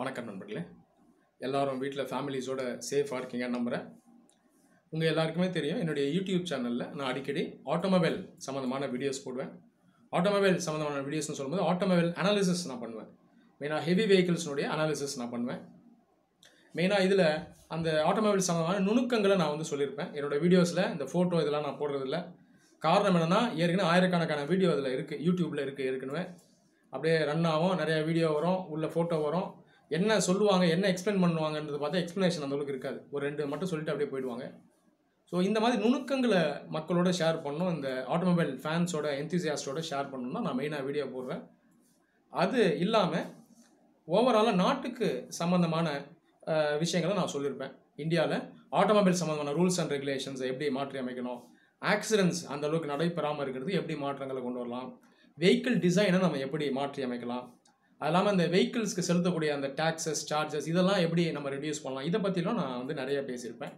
வணக்கம் நண்பர்களே. எல்லோரும் வீட்டில் ஃபேமிலிஸோட சேஃபாக இருக்கீங்கன்னு நம்புகிறேன் உங்கள் எல்லாருக்குமே தெரியும் என்னுடைய யூடியூப் சேனலில் நான் அடிக்கடி ஆட்டோமொபைல் சம்மந்தமான வீடியோஸ் போடுவேன். ஆட்டோமொபைல் சம்மந்தமான வீடியோஸ்னு சொல்லும்போது ஆட்டோமொபைல் அனாலிசிஸ் நான் பண்ணுவேன். மெயினாக ஹெவி வெஹிக்கிள்ஸ்னுடைய அனாலிசிஸ் நான் பண்ணுவேன். மெயினாக இதில் அந்த ஆட்டோமொபைல் சம்மந்தமான நுணுக்கங்களை நான் வந்து சொல்லியிருப்பேன். என்னோடய வீடியோஸில் இந்த ஃபோட்டோ இதெல்லாம் நான் போடுறதில்ல. காரணம் என்னென்னா ஏற்கனவே ஆயிரக்கணக்கான வீடியோ அதில் இருக்குது யூடியூப்பில் இருக்குது ஏற்கனவே. அப்படியே ரன் ஆகும் நிறையா வீடியோ வரும் உள்ள ஃபோட்டோ வரும். என்ன சொல்லுவாங்க என்ன எக்ஸ்பிளைன் பண்ணுவாங்கன்றது பார்த்தா எக்ஸ்ப்ளனேஷன் அந்த அளவுக்கு இருக்காது. ஒரு ரெண்டு மட்டும் சொல்லிட்டு அப்படியே போயிடுவாங்க. ஸோ இந்த மாதிரி நுணுக்கங்களை மக்களோட ஷேர் பண்ணணும். இந்த ஆட்டோமொபைல் ஃபேன்ஸோட என்திசியாஸ்டோட ஷேர் பண்ணணும்னா நான் மெயினாக வீடியோ போடுறேன். அது இல்லாமல் ஓவராலாக நாட்டுக்கு சம்மந்தமான விஷயங்களை நான் சொல்லியிருப்பேன். இந்தியாவில் ஆட்டோமொபைல் சம்மந்தமான ரூல்ஸ் அண்ட் ரெகுலேஷன்ஸை எப்படி மாற்றி அமைக்கணும்? ஆக்சிடென்ட்ஸ் அந்த அளவுக்கு நடைபெறாமல் இருக்கிறது எப்படி மாற்றங்களை கொண்டு வரலாம்? வெஹிக்கிள் டிசைனை நம்ம எப்படி மாற்றி அமைக்கலாம்? அது இல்லாமல் இந்த வெஹிக்கிள்ஸ்க்கு செலுத்தக்கூடிய அந்த டேக்ஸஸ் சார்ஜஸ் இதெல்லாம் எப்படி நம்ம ரெடியூஸ் பண்ணலாம்? இதை பற்றிலாம் நான் வந்து நிறைய பேசியிருப்பேன்.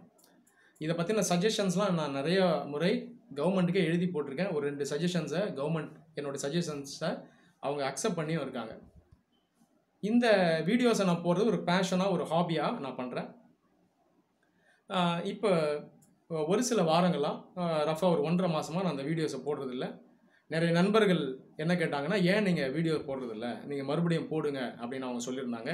இதை பற்றின சஜஷன்ஸ்லாம் நான் நிறைய முறை கவர்மெண்ட்டுக்கே எழுதி போட்டிருக்கேன். ஒரு ரெண்டு சஜஷன்ஸை கவர்மெண்ட் என்னோட சஜஷன்ஸை அவங்க அக்செப்ட் பண்ணியும் இருக்காங்க. இந்த வீடியோஸை நான் போடுறது ஒரு பேஷனாக ஒரு ஹாபியாக நான் பண்ணுறேன் இப்போ ஒரு சில வாரங்களாக ரஃபாக ஒரு ஒன்றரை மாதமாக நான் அந்த வீடியோஸை போடுறதில்ல. நிறைய நண்பர்கள் என்ன கேட்டாங்கன்னா ஏன் நீங்கள் வீடியோ போடுறதில்ல? நீங்கள் மறுபடியும் போடுங்க அப்படின்னு அவங்க சொல்லியிருந்தாங்க.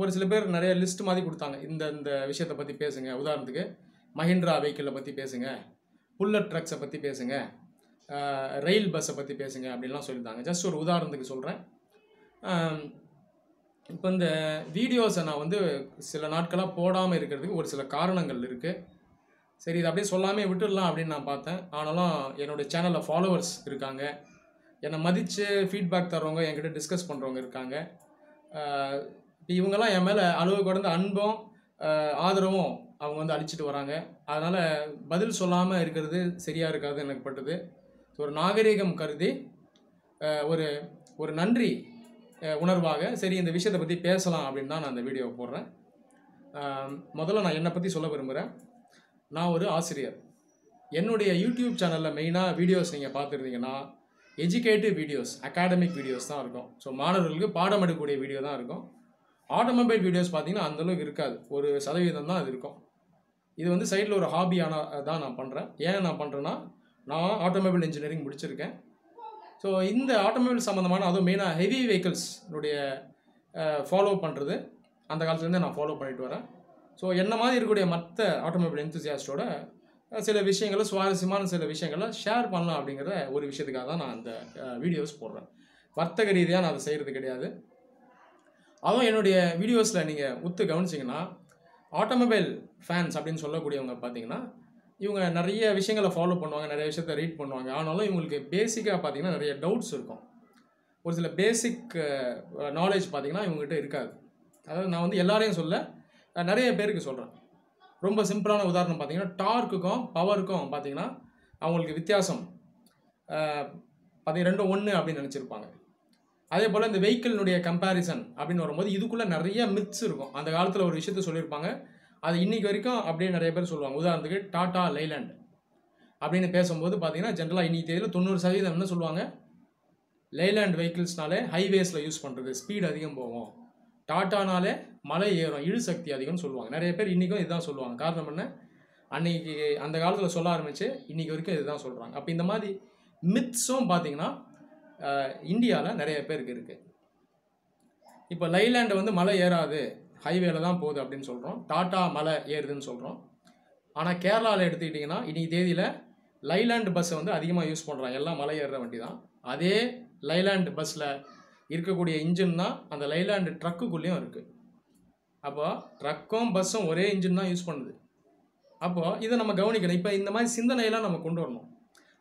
ஒரு சில பேர் நிறைய லிஸ்ட் மாதிரி கொடுத்தாங்க. இந்த இந்த விஷயத்தை பற்றி பேசுங்க. உதாரணத்துக்கு மஹிந்திரா வெஹிக்கிளை பற்றி பேசுங்க. புல்லட் ட்ரக்ஸை பற்றி பேசுங்க. ரயில் பஸ்ஸை பற்றி பேசுங்க அப்படின்லாம் சொல்லியிருந்தாங்க. ஜஸ்ட் ஒரு உதாரணத்துக்கு சொல்கிறேன் இப்போ இந்த வீடியோஸை நான் வந்து சில நாட்களாக போடாமல் இருக்கிறதுக்கு ஒரு சில காரணங்கள் இருக்குது சரி இது அப்படியே சொல்லாமே விட்டுடலாம் அப்படின்னு நான் பார்த்தேன். ஆனாலும் என்னோடய சேனலில் ஃபாலோவர்ஸ் இருக்காங்க. என்னை மதித்து ஃபீட்பேக் தர்றவங்க என்கிட்ட டிஸ்கஸ் பண்ணுறவங்க இருக்காங்க. இப்போ இவங்கெல்லாம் என் மேலே அளவு கடந்த அன்பும் ஆதரவும் அவங்க வந்து அழிச்சிட்டு வராங்க. அதனால் பதில் சொல்லாமல் இருக்கிறது சரியாக இருக்காது எனக்கு பட்டது. ஒரு நாகரிகம் கருதி ஒரு ஒரு நன்றி உணர்வாக சரி இந்த விஷயத்தை பற்றி பேசலாம் அப்படின்னு தான் நான் அந்த வீடியோவை போடுறேன். முதல்ல நான் என்னை பற்றி சொல்ல விரும்புகிறேன் நான் ஒரு ஆசிரியர். என்னுடைய யூடியூப் சேனலில் மெயினாக வீடியோஸ் நீங்கள் பார்த்துருந்தீங்கன்னா எஜுகேட்டிவ் வீடியோஸ் அகாடமிக் வீடியோஸ் தான் இருக்கும். ஸோ மாணவர்களுக்கு பாடம் எடுக்கக்கூடிய வீடியோ தான் இருக்கும். ஆட்டோமொபைல் வீடியோஸ் பார்த்தீங்கன்னா அந்தளவுக்கு இருக்காது. ஒரு சதவீதம் தான் அது இருக்கும். இது வந்து சைடில் ஒரு ஹாபியான தான் நான் பண்ணுறேன் ஏன் நான் பண்ணுறேன்னா நான் ஆட்டோமொபைல் இன்ஜினியரிங் முடிச்சிருக்கேன். ஸோ இந்த ஆட்டோமொபைல் சம்மந்தமான அதுவும் மெயினாக ஹெவி வெஹிக்கிள்ஸ்னுடைய ஃபாலோ பண்ணுறது அந்த காலத்துலேருந்தே நான் ஃபாலோ பண்ணிட்டு வரேன். ஸோ என்ன மாதிரி இருக்கக்கூடிய மற்ற ஆட்டோமொபைல் எந்தூசியாஸ்டோட சில விஷயங்களை சுவாரஸ்யமான சில விஷயங்களை ஷேர் பண்ணலாம் அப்படிங்கிற ஒரு விஷயத்துக்காக தான் நான் அந்த வீடியோஸ் போடுறேன். வர்த்தக ரீதியாக நான் அதை செய்கிறது கிடையாது. அதுவும் என்னுடைய வீடியோஸில் நீங்கள் உத்து கவனிச்சிங்கன்னா ஆட்டோமொபைல் ஃபேன்ஸ் அப்படின்னு சொல்லக்கூடியவங்க பார்த்தீங்கன்னா இவங்க நிறைய விஷயங்களை ஃபாலோ பண்ணுவாங்க நிறைய விஷயத்த ரீட் பண்ணுவாங்க. ஆனாலும் இவங்களுக்கு பேசிக்காக பார்த்தீங்கன்னா நிறைய டவுட்ஸ் இருக்கும். ஒரு சில பேசிக் நாலேஜ் பார்த்தீங்கன்னா இவங்ககிட்ட இருக்காது. அதாவது நான் வந்து எல்லாரையும் சொல்ல நான் நிறைய பேருக்கு சொல்கிறேன் ரொம்ப சிம்பிளான உதாரணம் பார்த்தீங்கன்னா டார்க்குக்கும் பவருக்கும் பார்த்தீங்கன்னா அவங்களுக்கு வித்தியாசம். பார்த்தீங்கன்னா ரெண்டும் ஒன்று அப்படின்னு நினச்சிருப்பாங்க. அதே போல் இந்த வெஹிக்கிளினுடைய கம்பேரிசன் அப்படின்னு வரும்போது இதுக்குள்ளே நிறைய மித்ஸ் இருக்கும். அந்த காலத்தில் ஒரு விஷயத்த சொல்லியிருப்பாங்க. அது இன்றைக்கி வரைக்கும் அப்படியே நிறைய பேர் சொல்லுவாங்க. உதாரணத்துக்கு டாடா லைலாண்ட் அப்படின்னு பேசும்போது பார்த்தீங்கன்னா ஜென்ரலாக இன்றைக்கி தேதியில் தொண்ணூறு சதவீதம் என்ன சொல்லுவாங்க. லைலாண்ட் வெஹிக்கிள்ஸ்னாலே ஹைவேஸில் யூஸ் பண்ணுறது ஸ்பீடு அதிகம் போகும். டாட்டானாலே மலை ஏறும் இழு சக்தி அதிகம்னு சொல்லுவாங்க. நிறைய பேர் இன்றைக்கும் இதுதான் சொல்லுவாங்க. காரணம் என்ன? அன்னைக்கு அந்த காலத்தில் சொல்ல ஆரம்பிச்சு இன்றைக்கி வரைக்கும் இதுதான் சொல்கிறாங்க அப்போ இந்த மாதிரி மித்ஸும் பார்த்தீங்கன்னா இந்தியாவில் நிறைய பேருக்கு இருக்குது இப்போ லைலாண்டு வந்து மலை ஏறாது ஹைவேல தான் போகுது அப்படின்னு சொல்கிறோம் டாட்டா மலை ஏறுதுன்னு சொல்கிறோம் ஆனால் கேரளாவில் எடுத்துக்கிட்டிங்கன்னா இன்றைக்கி தேதியில் லைலாண்டு பஸ்ஸை வந்து அதிகமாக யூஸ் பண்ணுறாங்க எல்லாம் மலை ஏறுற வண்டி தான் அதே லைலாண்டு பஸ்ஸில் இருக்கக்கூடிய இன்ஜின் தான் அந்த லைலாண்டு ட்ரக்குக்குள்ளேயும் இருக்குது அப்போ ட்ரக்கும் பஸ்ஸும் ஒரே இன்ஜின் தான் யூஸ் பண்ணுது. அப்போது இதை நம்ம கவனிக்கணும். இப்போ இந்த மாதிரி சிந்தனையெல்லாம் நம்ம கொண்டு வரணும்.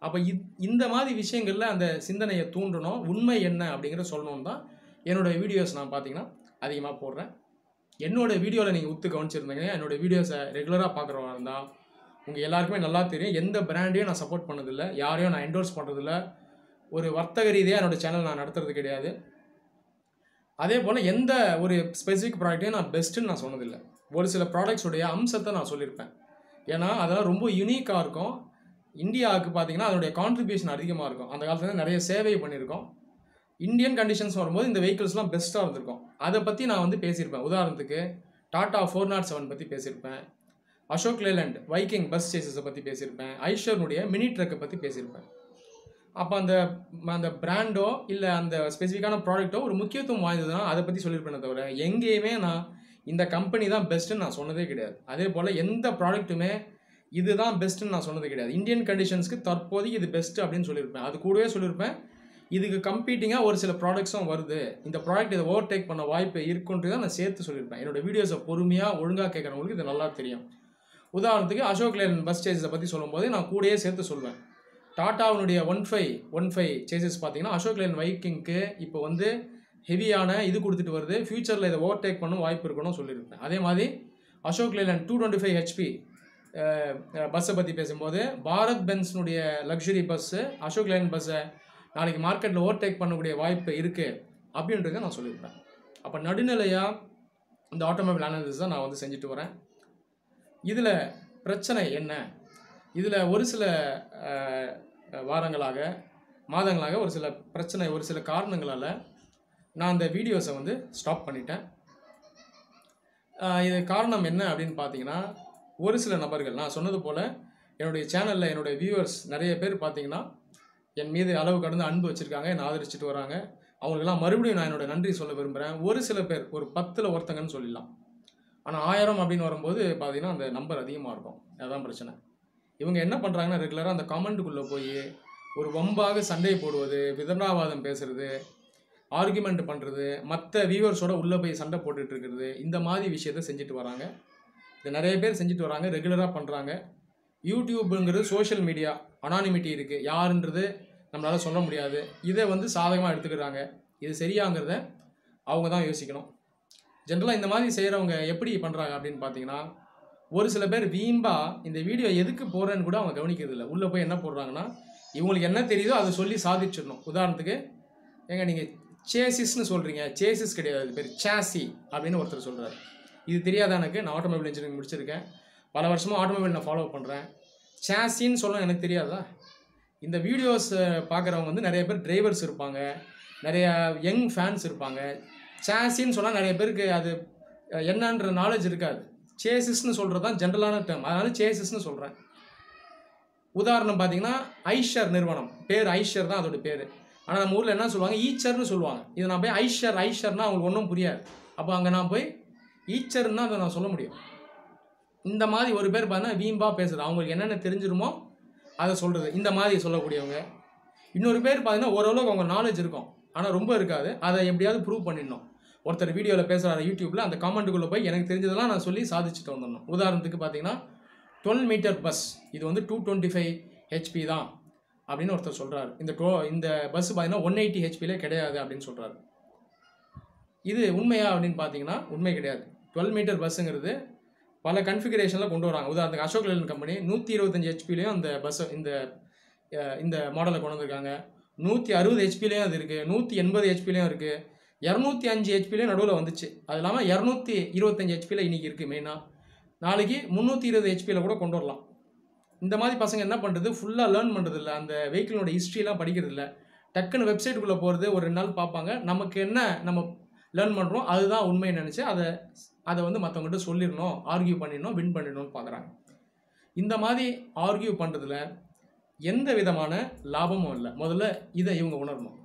அப்போ இத் இந்த மாதிரி விஷயங்களில் அந்த சிந்தனையை தூண்டணும். உண்மை என்ன அப்படிங்கிற சொல்லணும் தான் என்னோடய வீடியோஸ் நான் பார்த்தீங்கன்னா அதிகமாக போடுறேன். என்னோட வீடியோவில் நீங்கள் உத்து கவனிச்சிருந்தீங்க என்னோட வீடியோஸை ரெகுலராக பார்க்குறவங்க இருந்தால் உங்கள் எல்லாருக்குமே நல்லா தெரியும். எந்த பிராண்டையும் நான் சப்போர்ட் பண்ணதில்லை. யாரையும் நான் என்டோர்ஸ் பண்ணுறதில்ல ஒரு வர்த்தக ரீதியாக என்னோட சேனல் நான் நடத்துறது கிடையாது. அதே போல் எந்த ஒரு ஸ்பெசிஃபிக் ப்ராடக்ட்டையும் நான் பெஸ்ட்டுன்னு நான் சொன்னதில்லை. ஒரு சில ப்ராடக்ட்ஸுடைய அம்சத்தை நான் சொல்லியிருப்பேன். ஏன்னா அதெல்லாம் ரொம்ப யூனிக்காக இருக்கும். இந்தியாவுக்கு பார்த்தீங்கன்னா அதனுடைய கான்ட்ரிபியூஷன் அதிகமாக இருக்கும். அந்த காலத்தில் நிறைய சேவை பண்ணியிருக்கோம். இந்தியன் கண்டிஷன்ஸ் வரும்போது இந்த வெஹிக்கிள்ஸ்லாம் பெஸ்ட்டாக இருந்திருக்கும். அதை பற்றி நான் வந்து பேசியிருப்பேன். உதாரணத்துக்கு டாடா ஃபோர் நாட் செவன் பற்றி பேசியிருப்பேன். அசோக் லேலண்ட் வைக்கிங் பஸ் சேசஸை பற்றி பேசியிருப்பேன். ஐஷர்னுடைய மினி ட்ரக்கை பற்றி பேசியிருப்பேன். அப்போ அந்த அந்த பிராண்டோ இல்லை அந்த ஸ்பெசிஃபிக்கான ப்ராடக்ட்டோ ஒரு முக்கியத்துவம் வாய்ந்ததுன்னா அதை பற்றி சொல்லியிருப்பேனே தவிர எங்கேயுமே நான் இந்த கம்பெனி தான் பெஸ்ட்டுன்னு நான் சொன்னதே கிடையாது. அதே போல் எந்த ப்ராடக்ட்டுமே இதுதான் பெஸ்ட்டுன்னு நான் சொன்னது கிடையாது. இந்தியன் கண்டிஷன்ஸ்க்கு தற்போதைக்கு இது பெஸ்ட்டு அப்படின்னு சொல்லியிருப்பேன். அது கூடவே சொல்லியிருப்பேன் இதுக்கு கம்பீட்டிங்காக ஒரு சில ப்ராடக்ட்ஸும் வருது. இந்த ப்ராடக்ட் இதை ஓவர் டேக் பண்ண வாய்ப்பு இருக்குன்ட்டு தான் நான் சேர்த்து சொல்லியிருப்பேன். என்னோட வீடியோஸை பொறுமையாக ஒழுங்காக கேட்குறவங்களுக்கு இது நல்லா தெரியும். உதாரணத்துக்கு அசோக் லேலன் பஸ் சேஜஸை பற்றி சொல்லும்போது நான் கூடயே சேர்த்து சொல்லுவேன் டாட்டாவினுடைய one five one five chassis பார்த்தீங்கன்னா அசோக் லேலன் வைக்கிங்க்கு இப்போ வந்து ஹெவியான இது கொடுத்துட்டு வருது. ஃப்யூச்சரில் இதை ஓவர்டேக் பண்ண வாய்ப்பு இருக்கணும்னு சொல்லியிருப்பேன் அதே மாதிரி Ashok Leyland two twenty five HP பஸ்ஸை பற்றி பேசும்போது பாரத் பென்ஸ்னுடைய லக்ஸுரி பஸ்ஸு அசோக் லேலன் பஸ்ஸை நாளைக்கு மார்க்கெட்டில் ஓவர்டேக் பண்ணக்கூடிய வாய்ப்பு இருக்குது அப்படின்றத நான் சொல்லியிருப்பேன் அப்போ நடுநிலையாக இந்த ஆட்டோமொபைல் அனாலிசிஸ் தான் நான் வந்து செஞ்சுட்டு வரேன். இதில் பிரச்சனை என்ன? இதில் ஒரு சில வாரங்களாக மாதங்களாக ஒரு சில பிரச்சனை ஒரு சில காரணங்களால் நான் அந்த வீடியோஸை வந்து ஸ்டாப் பண்ணிட்டேன். இது காரணம் என்ன அப்படின்னு பார்த்தீங்கன்னா ஒரு சில நபர்கள் நான் சொன்னது போல் என்னுடைய சேனலில் என்னுடைய வியூவர்ஸ் நிறைய பேர் பார்த்தீங்கன்னா என் மீது அளவு கடந்து அன்பு வச்சுருக்காங்க என்னை ஆதரிச்சுட்டு வராங்க. அவங்களுக்கெல்லாம் மறுபடியும் நான் என்னோட நன்றி சொல்ல விரும்புகிறேன் ஒரு சில பேர் ஒரு பத்தில் ஒருத்தங்கன்னு சொல்லிடலாம். ஆனால் ஆயிரம் அப்படின்னு வரும்போது பார்த்தீங்கன்னா அந்த நம்பர் அதிகமாக இருக்கும். அதுதான் பிரச்சனை. இவங்க என்ன பண்ணுறாங்கன்னா ரெகுலராக அந்த கமெண்ட்டுக்குள்ளே போய் ஒரு வம்பாக சண்டை போடுவது விதண்டாவாதம் பேசுறது ஆர்குமெண்ட் பண்ணுறது மற்ற வியூவர்ஸோட உள்ளே போய் சண்டை போட்டுட்டு இருக்கிறது இந்த மாதிரி விஷயத்த செஞ்சுட்டு வராங்க. இது நிறைய பேர் செஞ்சுட்டு வராங்க ரெகுலராக பண்ணுறாங்க யூடியூப்புங்கிறது சோஷியல் மீடியா அனானிமிட்டி இருக்குது யாருன்றது நம்மளால் சொல்ல முடியாது. இதை வந்து சாதகமாக எடுத்துக்கிறாங்க. இது சரியாங்கிறத அவங்க தான் யோசிக்கணும் ஜென்ரலாக இந்த மாதிரி செய்கிறவங்க எப்படி பண்ணுறாங்க அப்படின்னு பார்த்தீங்கன்னா ஒரு சில பேர் வீம்பா இந்த வீடியோ எதுக்கு போடுறேன்னு கூட அவங்க கவனிக்கிறது இல்லை உள்ளே போய் என்ன போடுறாங்கன்னா இவங்களுக்கு என்ன தெரியுதோ அதை சொல்லி சாதிச்சிடணும். உதாரணத்துக்கு ஏங்க நீங்கள் சேசிஸ்னு சொல்கிறீங்க சேசிஸ் கிடையாது அது பேர் சேசி அப்படின்னு ஒருத்தர் சொல்கிறார் இது தெரியாத எனக்கு? நான் ஆட்டோமொபைல் இன்ஜினியரிங் முடிச்சிருக்கேன். பல வருஷமாக ஆட்டோமொபைல் நான் ஃபாலோ பண்ணுறேன் சேசின்னு சொல்ல எனக்கு தெரியாதா? இந்த வீடியோஸ் பார்க்குறவங்க வந்து நிறைய பேர் டிரைவர்ஸ் இருப்பாங்க. நிறைய யங் ஃபேன்ஸ் இருப்பாங்க. சேசின்னு சொன்னால் நிறைய பேருக்கு அது என்னன்ற நாலேஜ் இருக்காது. சேசிஸ்னு சொல்கிறது தான் ஜென்ரலான டேர்ம் அதனால் சேசிஸ்னு சொல்கிறேன் உதாரணம் பார்த்தீங்கன்னா ஐஷர் நிறுவனம். பேர் ஐஷர் தான் அதோட பேர். ஆனால் நம்ம ஊரில் என்ன சொல்லுவாங்க? ஈச்சர்னு சொல்லுவாங்க. இது நான் போய் ஐஷர் ஐஷர்னா அவங்களுக்கு ஒன்றும் புரியாது. அப்போ அங்கே நான் போய் ஈச்சர்னா அதை நான் சொல்ல முடியும். இந்த மாதிரி ஒரு பேர் பார்த்தீங்கன்னா வீம்பா பேசுறது. அவங்களுக்கு என்னென்ன தெரிஞ்சிருமோ அதை சொல்கிறது இந்த மாதிரி சொல்லக்கூடியவங்க. இன்னொரு பேர் பார்த்தீங்கன்னா ஓரளவுக்கு அவங்க நாலேஜ் இருக்கும். ஆனால் ரொம்ப இருக்காது. அதை எப்படியாவது ப்ரூவ் பண்ணிடணும். ஒருத்தர் வீடியோவில் பேசுகிறாரு யூடியூப்பில் அந்த காமெண்ட்டுக்குள்ளே போய் எனக்கு தெரிஞ்சதெல்லாம் நான் சொல்லி சாதிச்சுட்டு வந்துடணும் உதாரணத்துக்கு பார்த்தீங்கன்னா டுவெல் மீட்டர் பஸ் இது வந்து டூ டுவெண்ட்டி ஃபைவ் ஹெச்பி தான் அப்படின்னு ஒருத்தர் சொல்கிறாரு இந்த டோ இந்த பஸ் பார்த்தீங்கன்னா ஒன் எயிட்டி ஹெச்பிலே கிடையாது அப்படின்னு சொல்கிறாரு இது உண்மையா அப்படின்னு பார்த்தீங்கன்னா உண்மை கிடையாது. டுவெல் மீட்டர் பஸ்ஸுங்கிறது பல கன்ஃபிகரேஷனில் கொண்டு வராங்க. உதாரணத்துக்கு அசோக் லேலன் கம்பெனி நூற்றி இருபத்தஞ்சி ஹெச்பிலையும் அந்த பஸ்ஸை இந்த இந்த மாடலை கொண்டு வந்திருக்காங்க. நூற்றி அறுபது ஹெச்பிலையும் அது இருக்குது நூற்றி எண்பது ஹெச்பிலையும் இருக்குது இரநூத்தி அஞ்சு ஹெச்பிலே நடுவில் வந்துச்சு. அது இல்லாமல் இரநூத்தி இருபத்தஞ்சி ஹெச்பியில் இன்றைக்கி இருக்குது மெயினாக நாளைக்கு முந்நூற்றி இருபது ஹெச்பியில் கூட கொண்டு வரலாம். இந்த மாதிரி பசங்க என்ன பண்ணுறது ஃபுல்லாக லேர்ன் பண்ணுறது இல்லை. அந்த வெஹிக்கிளோட ஹிஸ்ட்ரிலாம் படிக்கிறது இல்லை. டக்குன்னு வெப்சைட்டுக்குள்ளே போகிறது ஒரு ரெண்டு நாள் பார்ப்பாங்க. நமக்கு என்ன நம்ம லேர்ன் பண்ணுறோம் அதுதான் உண்மைன்னு நினச்சி அதை அதை வந்து மற்றவங்ககிட்ட சொல்லிடணும் ஆர்கியூ பண்ணிடணும் வின் பண்ணிடணும்னு பார்க்குறாங்க. இந்த மாதிரி ஆர்கியூ பண்ணுறதுல எந்த விதமான லாபமும் இல்லை. முதல்ல இதை இவங்க உணரணும்.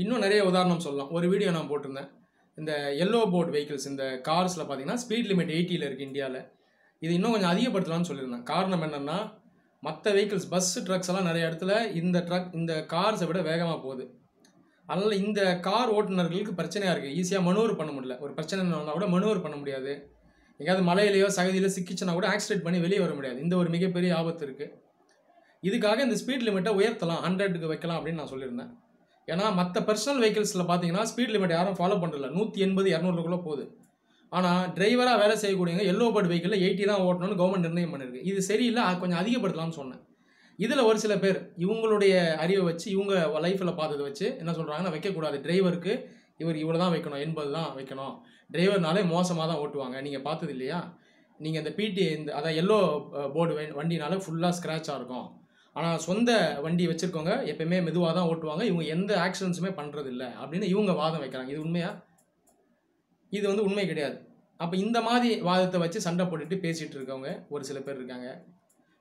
இன்னும் நிறைய உதாரணம் சொல்லலாம். ஒரு வீடியோ நான் போட்டிருந்தேன். இந்த எல்லோ போர்ட் வெஹிக்கிள்ஸ் இந்த கார்ஸில் பார்த்தீங்கன்னா ஸ்பீட் லிமிட் எயிட்டியில் இருக்குது இந்தியாவில் இது இன்னும் கொஞ்சம் அதிகப்படுத்தலாம்னு சொல்லியிருந்தேன். காரணம் என்னென்னா மற்ற வெஹிக்கிள்ஸ் பஸ்ஸு ட்ரக்ஸ் எல்லாம் நிறைய இடத்துல இந்த ட்ரக் இந்த கார்ஸை விட வேகமாக போகுது. அதனால் இந்த கார் ஓட்டுநர்களுக்கு பிரச்சனையாக இருக்குது ஈஸியாக மனுவர் பண்ண முடியல. ஒரு பிரச்சனை வந்தால் கூட மனுவர் பண்ண முடியாது. எங்கேயாவது மலையிலையோ சகதியிலோ சிக்கிச்சுன்னா கூட ஆக்சிடென்ட் பண்ணி வெளியே வர முடியாது. இந்த ஒரு மிகப்பெரிய ஆபத்து இருக்குது இதுக்காக இந்த ஸ்பீட் லிமிட்டை உயர்த்தலாம். ஹண்ட்ரடுக்கு வைக்கலாம் அப்படின்னு நான் சொல்லியிருந்தேன். ஏன்னா மற்ற பர்சனல் வெஹிக்கிள்ஸில் பார்த்தீங்கன்னா ஸ்பீட் லிமிட் யாரும் ஃபாலோ பண்ணல நூற்றி எண்பது இரநூறுக்குள்ளே போகுது. ஆனால் டிரைவராக வேலை செய்யக்கூடியவங்க எல்லோ பேர்ட் வெஹிக்கிளில் எயிட்டி தான் ஓட்டணும்னு கவர்மெண்ட் நிர்ணயம் பண்ணிருக்கு. இது சரியில்லை கொஞ்சம் அதிகப்படுத்தலாம்னு சொன்னேன். இதில் ஒரு சில பேர் இவங்களுடைய அறிவை வச்சு இவங்க லைஃப்பில் பார்த்ததை வச்சு என்ன சொல்கிறாங்கன்னா வைக்கக்கூடாது. டிரைவருக்கு இவர் இவ்வளோ தான் வைக்கணும் எண்பது தான் வைக்கணும். டிரைவர்னாலே மோசமாக தான் ஓட்டுவாங்க. நீங்கள் பார்த்தது இல்லையா? நீங்கள் இந்த பிடி இந்த அதான் எல்லோ போர்டு வண்டினால ஃபுல்லாக ஸ்க்ராட்சாக இருக்கும். ஆனால் சொந்த வண்டி வச்சுருக்கவங்க எப்பயுமே மெதுவாக தான் ஓட்டுவாங்க. இவங்க எந்த ஆக்சிடென்ட்ஸுமே பண்ணுறது இல்லை அப்படின்னு இவங்க வாதம் வைக்கிறாங்க. இது உண்மையா? இது வந்து உண்மை கிடையாது. அப்போ இந்த மாதிரி வாதத்தை வச்சு சண்டை போட்டுட்டு பேசிகிட்டு இருக்கவங்க ஒரு சில பேர் இருக்காங்க.